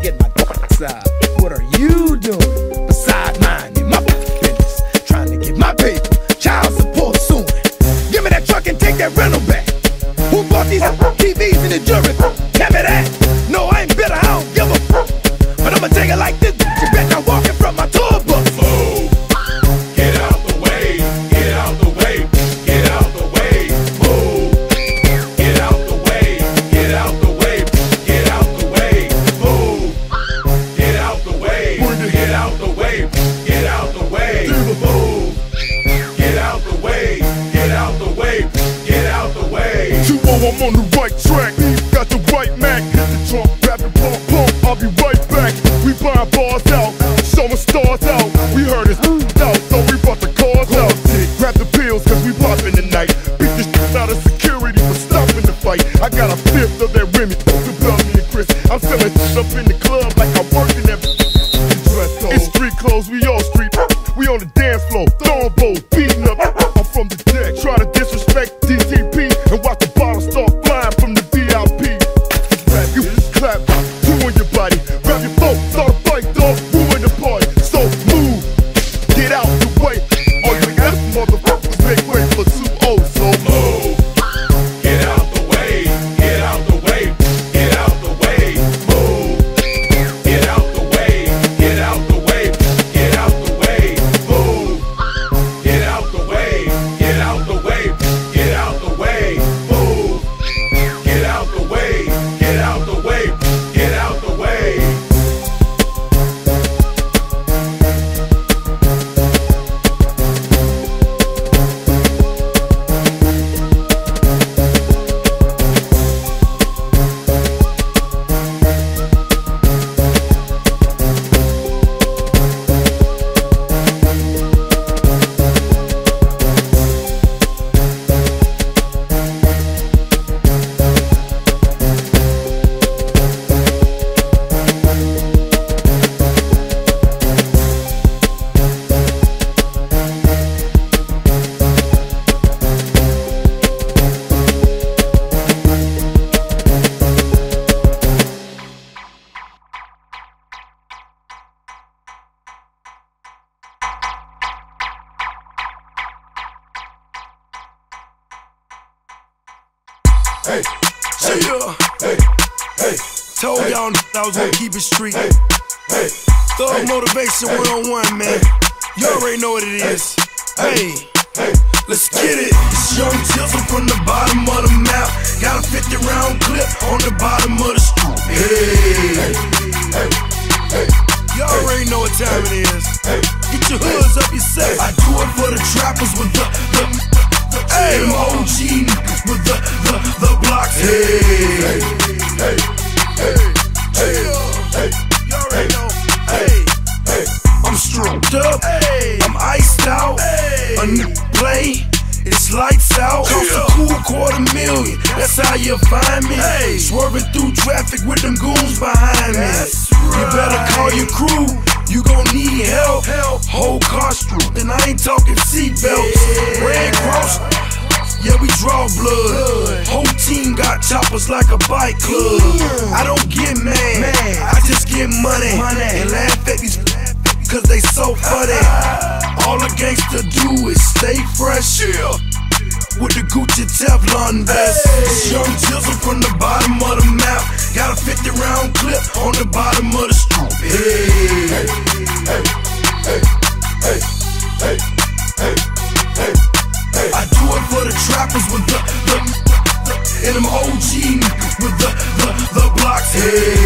get my d- up. What are you doing? Beside mine in my business, trying to get my paper, child support soon. Give me that truck and take that rental back. Who bought these TVs in the jury? Give me that. No, I ain't bitter. I don't give a. But I'ma take it like. I'm on the road. hey, hey, yeah. hey, hey. Told y'all I was gonna keep it street. Hey, hey, Thug hey, motivation hey, 101, man. Hey, you already know what it is. Hey, hey, let's get it. It's Young Tizzle from the bottom of the map. Got a 50 round clip on the bottom of the street. Hey, hey, hey, you already know what time it is. Get your hoods up you say. I do it for the trappers with the, the hey. M-O-G niggas with the, the, the blocks. Hey, hey, hey, hey, hey, hey, hey, hey, I'm strung up, hey. I'm iced out, hey. a new play. It's lights out. Cost a cool quarter million. That's how you find me. Hey. Swerving through traffic with them goons behind me. Choppers like a bike club. I don't get mad, I just get money. And laugh at these cause they so funny. All a gangster do is stay fresh. With the Gucci Teflon vest. Young Jizzle from the bottom of the map. Got a 50 round clip on the bottom of the. Hey, hey, hey, hey, hey, hey, hey, hey. I do it for the trappers with the, Hey.